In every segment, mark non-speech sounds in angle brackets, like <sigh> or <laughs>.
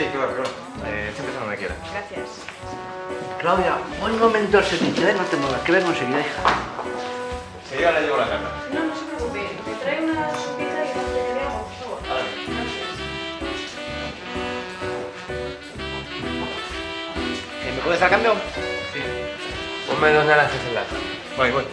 Sí, claro, claro. Eh, siempre donde quiera. Gracias. Claudia, un momento al servicio, ¿eh? no te muevas, que vengo enseguida, hija. Enseguida le llevo la carta. No, no se preocupe. Me trae una sopita y una botella de agua, por favor. ¿Eh, ¿Me puedes dar cambio? Sí. Ponme dos naranjas en la. Voy, voy.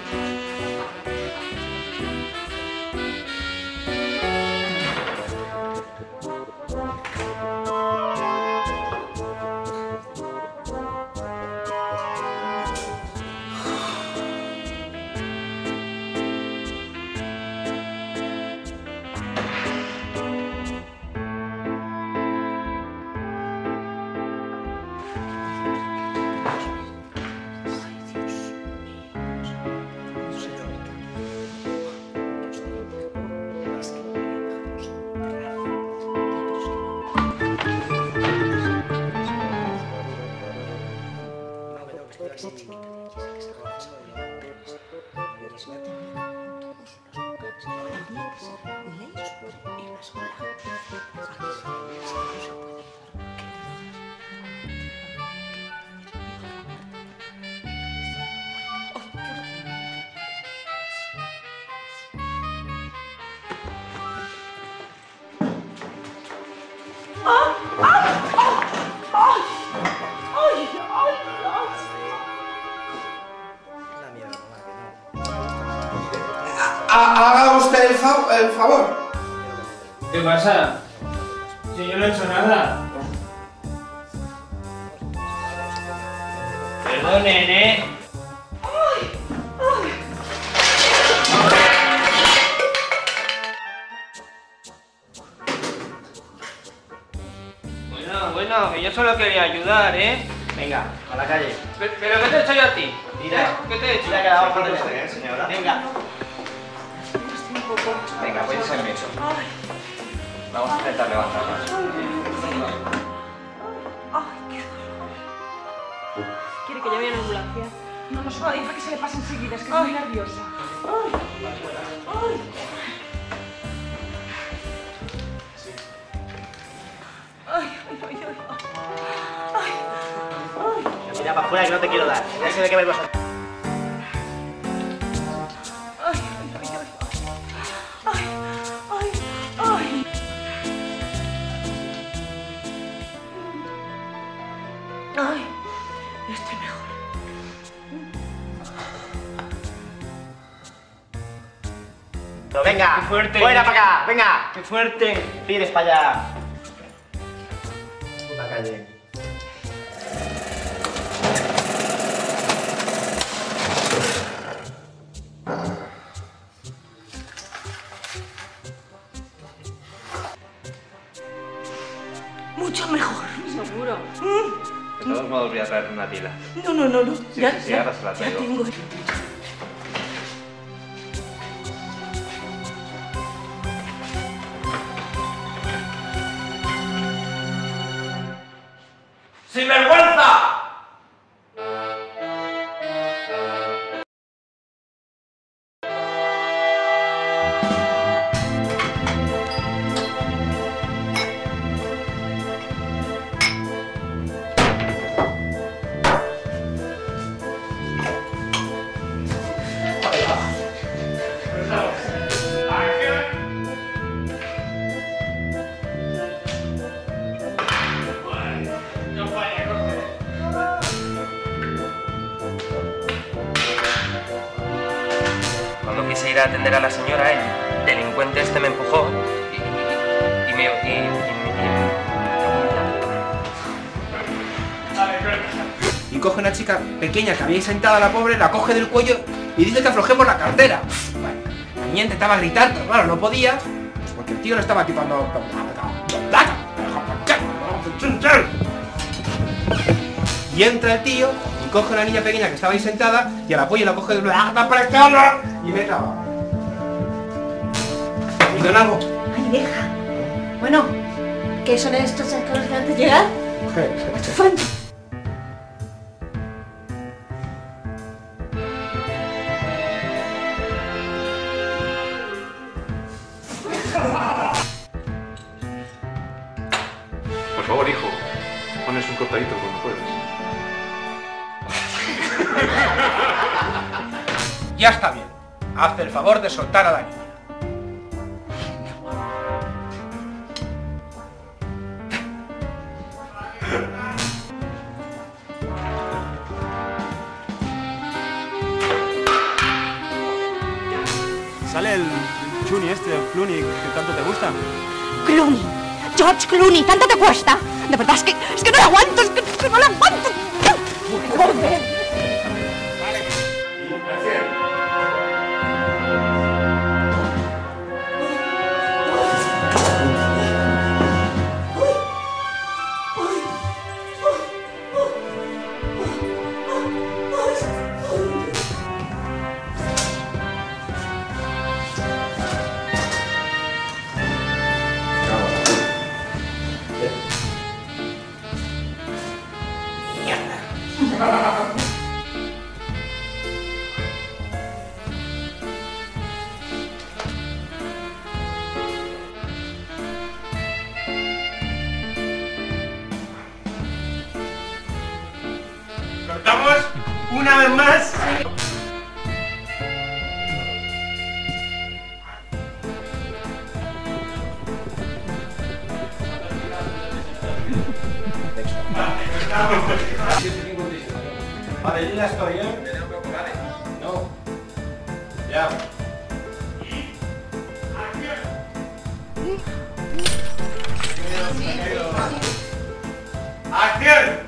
Haga usted el, fa- el favor. ¿Qué pasa? Si yo no he hecho nada. Perdonen, ¿eh? Solo quería ayudar, ¿eh? Venga, a la calle. ¿Pero, pero qué te he hecho yo a ti? Mira. ¿Eh? ¿Qué te he hecho? Mira que la vamos a ¿Cuánto tener. usted, eh, señora? Venga. Venga, voy a ser mucho. Vamos a intentar levantarla. ¿Quiere que llame a una ambulancia? No, no se va a decir que se le pase enseguida, es que estoy nerviosa. Ay, ay, ay, ay. Mira para afuera que no te quiero dar. Ya sé de qué vais a... Ay, ay, ay, ay. Ay, ay, ay. Ay, estoy mejor. Pero venga, Qué fuerte. fuera para acá, venga. ¡Qué fuerte! Pides para allá. Puta calle. Mucho mejor. Seguro. De todos modos voy a traer una tila. No, no, no, no. Sí, ya, sí, sí, ya, ahora se la ya tengo. Ir atender a la señora, el delincuente este me empujó y, me... Y, y- Y coge una chica pequeña que había sentada la pobre, la coge del cuello y dice que aflojemos la cartera. Bueno, la niña intentaba pero claro, no podía, porque el tío le estaba tipando... Y entra el tío y coge a la niña pequeña que estaba ahí sentada y a la polla la coge de y me traba. Ay, deja. Bueno, ¿Qué son estos chascarros que antes de llegar? Por favor, hijo, pones un cortadito cuando puedas. <laughs> Ya está bien. Haz el favor de soltar a la niña. Sale el Chuni este, el Clooney, que tanto te gusta. Clooney. George Clooney, ¿tanto te cuesta? De verdad, es que, es que no lo aguanto, es que, es que no lo aguanto. Una vez más. Vale, yo ya estoy, ¿eh? No. Ya. ¡Acción!